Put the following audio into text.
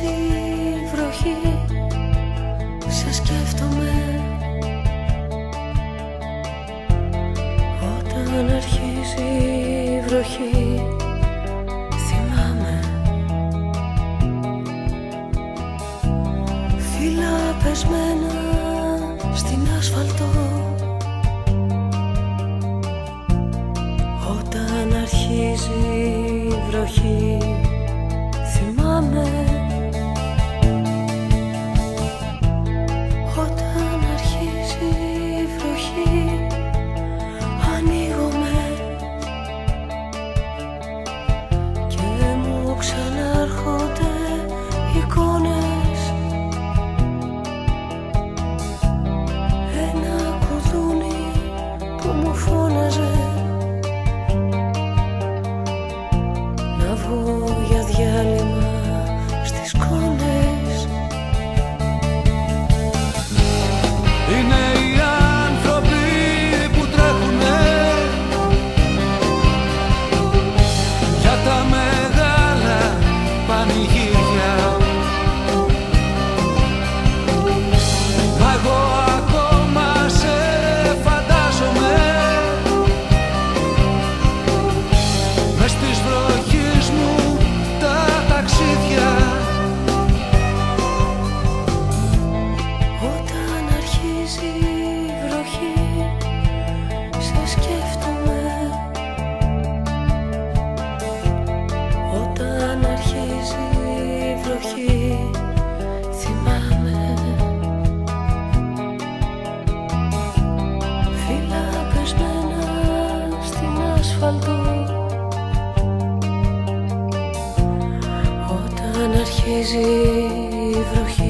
μοιάζει βροχή Σε σκέφτομαι. Όταν αρχίζει η βροχή Θυμάμαι. Φύλλα πεσμένα στην άσφαλτο. Όταν αρχίζει η βροχή 置 Όταν αρχίζει η βροχή